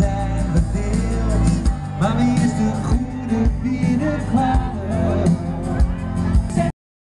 time.